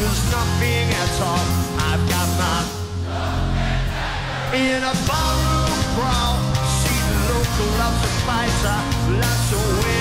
there's nothing at all. I've got my in a barroom brawl. See the local loves a fighter, lots of women.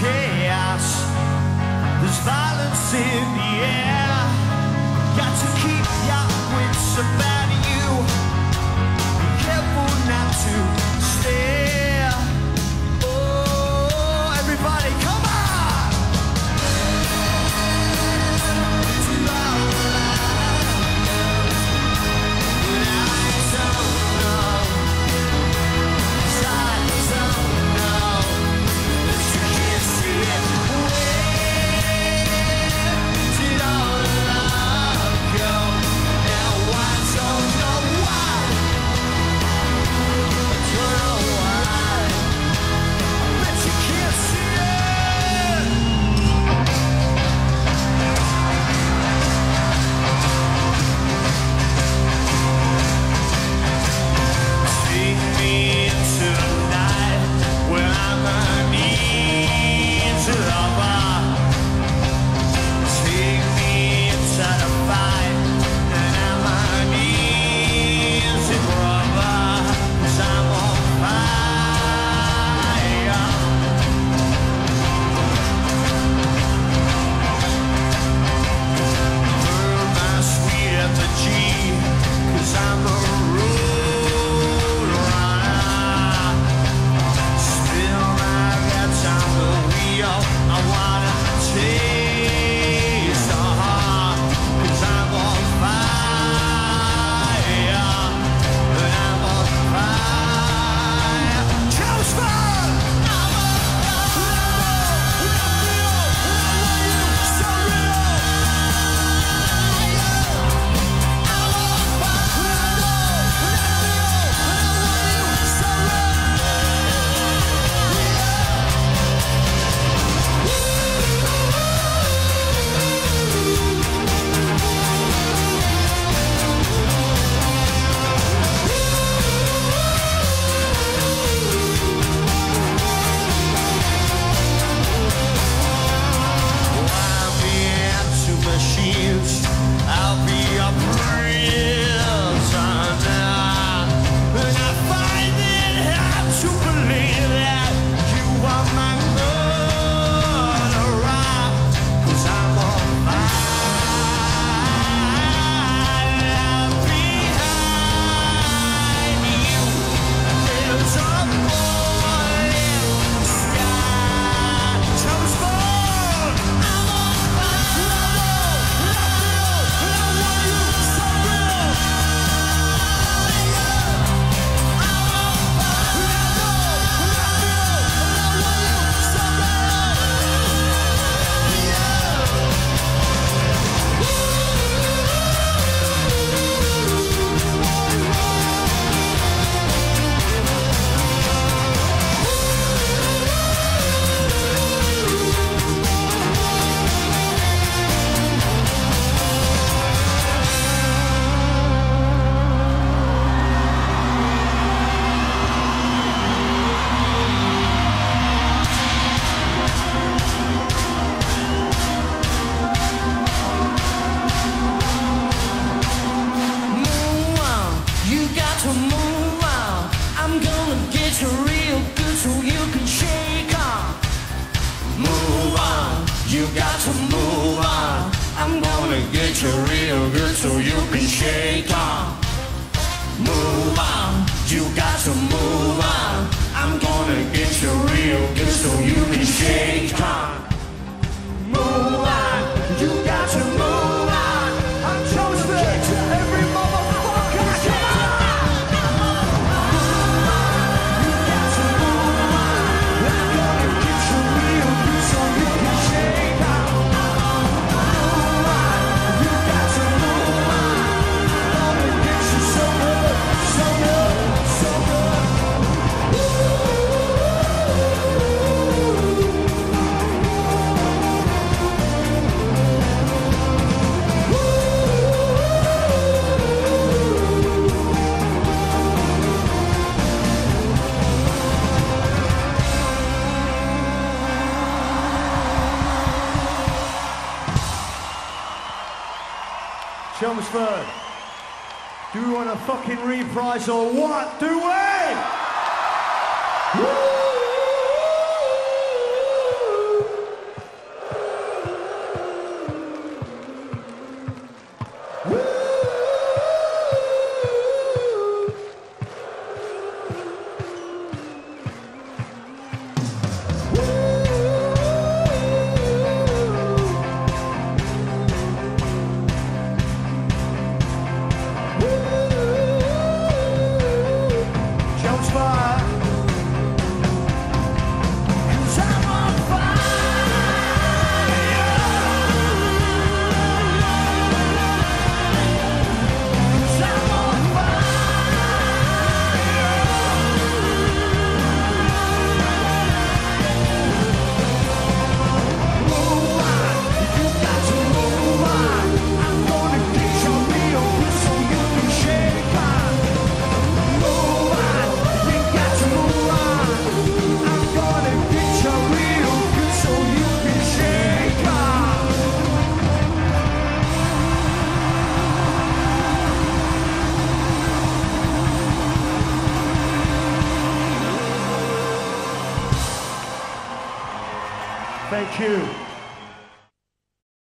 chaos. There's violence in the air. Got to keep your wits about you. Be careful not to stay. so you can shake on. Move on, you got to move on. I'm gonna get you real good so you can shake on. fucking or what? Do it!